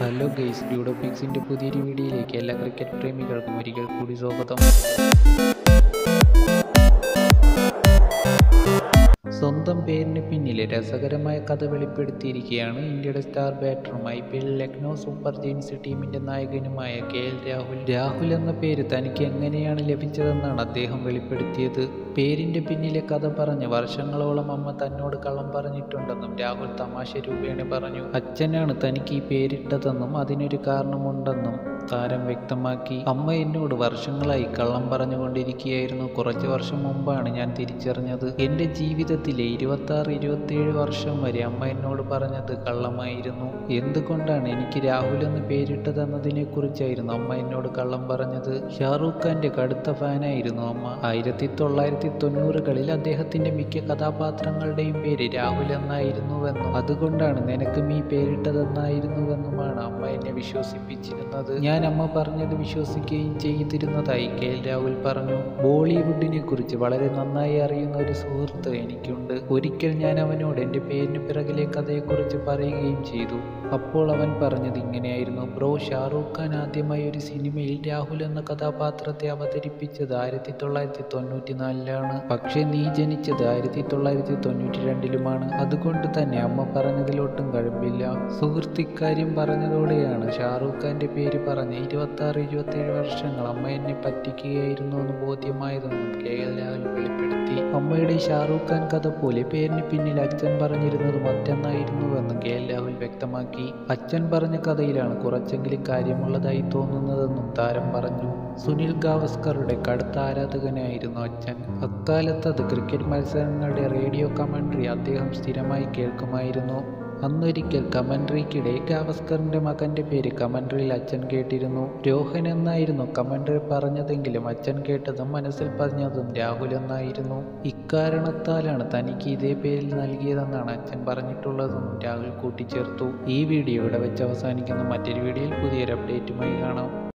Hello guys ലൂഡോപിക്സിന്റെ പുതിയൊരു വീഡിയോയിലേക്ക് എല്ലാ ക്രിക്കറ്റ് പ്രേമികൾക്കും ഒരിക്കൽ കൂടി സ്വാഗതം. സ്വന്തം പേരിന് പിന്നിലെ രസകരമായ കഥ വെളിപ്പെടുത്തിയിരിക്കുകയാണ് ഇന്ത്യയുടെ star ബാറ്ററും I P L Lucknow super giants ടീമിന്റെ നായകനുമായ കെ എൽ രാഹുൽ. രാഹുൽ എന്ന പേര് തനിക്ക് എങ്ങനെയാണ് ലഭിച്ചതെന്നാണ് അദ്ദേഹം വെളിപ്പെടുത്തിയത്. പേരിന്റെ പിന്നിലെ കഥ പറഞ്ഞ് വർഷങ്ങളോളം അമ്മ തന്നോട് കള്ളം പറഞ്ഞിട്ടുണ്ടെന്നും രാഹുൽ തമാശ രൂപേണ പറഞ്ഞു. അച്ഛനാണ് തനിക്ക് ഈ പേരിട്ടതെന്നും അതിനൊരു കാരണമുണ്ടെന്നും താരം വ്യക്തമാക്കി. അമ്മ എന്നോട് വർഷങ്ങളായി കള്ളം പറഞ്ഞുകൊണ്ടിരിക്കുകയായിരുന്നു. കുറച്ച് വർഷം മുമ്പാണ് ഞാൻ തിരിച്ചറിഞ്ഞത്. എന്റെ ജീവിതത്തിലെ ഇരുപത്തി ആറ് ഇരുപത്തിയേഴ് വർഷം വരെ അമ്മ എന്നോട് പറഞ്ഞത് കള്ളമായിരുന്നു. എന്തുകൊണ്ടാണ് എനിക്ക് രാഹുൽ എന്ന് പേരിട്ടതെന്നതിനെ കുറിച്ചായിരുന്നു അമ്മ എന്നോട് കള്ളം പറഞ്ഞത്? ഷാറൂഖ് ഖാന്റെ കടുത്ത ഫാനായിരുന്നു അമ്മ. ആയിരത്തി തൊള്ളായിരത്തി തൊണ്ണൂറുകളിൽ അദ്ദേഹത്തിന്റെ മിക്ക കഥാപാത്രങ്ങളുടെയും പേര് രാഹുൽ എന്നായിരുന്നുവെന്നും അതുകൊണ്ടാണ് നിനക്കും ഈ പേരിട്ടതെന്നായിരുന്നുവെന്നുമാണ് അമ്മ എന്നെ വിശ്വസിപ്പിച്ചിരുന്നത്. ഞാൻ അമ്മ പറഞ്ഞത് വിശ്വസിക്കുകയും ചെയ്തിരുന്നതായി കെ എൽ രാഹുൽ പറഞ്ഞു. ബോളിവുഡിനെ കുറിച്ച് വളരെ നന്നായി അറിയുന്ന ഒരു സുഹൃത്ത് എനിക്കുണ്ട്. ഒരിക്കൽ ഞാൻ അവനോട് എന്റെ പേരിന് പിറകിലെ കഥയെക്കുറിച്ച് പറയുകയും ചെയ്തു. അപ്പോൾ അവൻ പറഞ്ഞത് ഇങ്ങനെയായിരുന്നു. ബ്രോ ഷാറൂഖ് ഖാൻ ആദ്യമായി ഒരു സിനിമയിൽ രാഹുൽ എന്ന കഥാപാത്രത്തെ അവതരിപ്പിച്ചത് ആയിരത്തി തൊള്ളായിരത്തി തൊണ്ണൂറ്റി നാലിലാണ് പക്ഷേ നീ ജനിച്ചത് ആയിരത്തി തൊള്ളായിരത്തി തൊണ്ണൂറ്റി രണ്ടിലുമാണ് അതുകൊണ്ട് തന്നെ അമ്മ പറഞ്ഞതിലൊട്ടും കഴമ്പില്ല സുഹൃത്ത് ഇക്കാര്യം പറഞ്ഞതോടെയാണ് ഷാറൂഖ് ഖാന്റെ പേര് പറഞ്ഞ് ഇരുപത്തി ആറ് ഇരുപത്തിയേഴ് വർഷങ്ങൾ അമ്മ എന്നെ പറ്റിക്കുകയായിരുന്നു എന്ന് ബോധ്യമായതെന്നും കെ എൽ രാഹുൽ വെളിപ്പെടുത്തി. അമ്മയുടെ ഷാറൂഖ് ഖാൻ കഥ പോലെ പേരിന് പിന്നിൽ അച്ഛൻ പറഞ്ഞിരുന്നത് മറ്റൊന്നായിരുന്നുവെന്നും കെ എൽ രാഹുൽ വ്യക്തമാക്കി. അച്ഛൻ പറഞ്ഞ കഥയിലാണ് കുറച്ചെങ്കിലും കാര്യമുള്ളതായി തോന്നുന്നതെന്നും താരം പറഞ്ഞു. സുനിൽ ഗാവസ്കറുടെ കടുത്ത ആരാധകനായിരുന്നു അച്ഛൻ. അക്കാലത്ത് അത് ക്രിക്കറ്റ് മത്സരങ്ങളുടെ റേഡിയോ കമൻട്രി അദ്ദേഹം സ്ഥിരമായി കേൾക്കുമായിരുന്നു. അന്നൊരിക്കൽ കമൻട്രിക്കിടെ ഗാവസ്കറിന്റെ മകന്റെ പേര് കമൻട്രിയിൽ അച്ഛൻ കേട്ടിരുന്നു. രോഹൻ എന്നായിരുന്നു കമൻട്രി പറഞ്ഞതെങ്കിലും അച്ഛൻ കേട്ടതും മനസ്സിൽ പറഞ്ഞതും രാഹുൽ എന്നായിരുന്നു. ഇക്കാരണത്താലാണ് തനിക്ക് ഇതേ പേരിൽ നൽകിയതെന്നാണ് അച്ഛൻ പറഞ്ഞിട്ടുള്ളതും രാഹുൽ കൂട്ടിച്ചേർത്തു. ഈ വീഡിയോ ഇവിടെ വെച്ച് അവസാനിക്കുന്ന. മറ്റൊരു വീഡിയോയിൽ പുതിയൊരു അപ്ഡേറ്റുമായി കാണാം.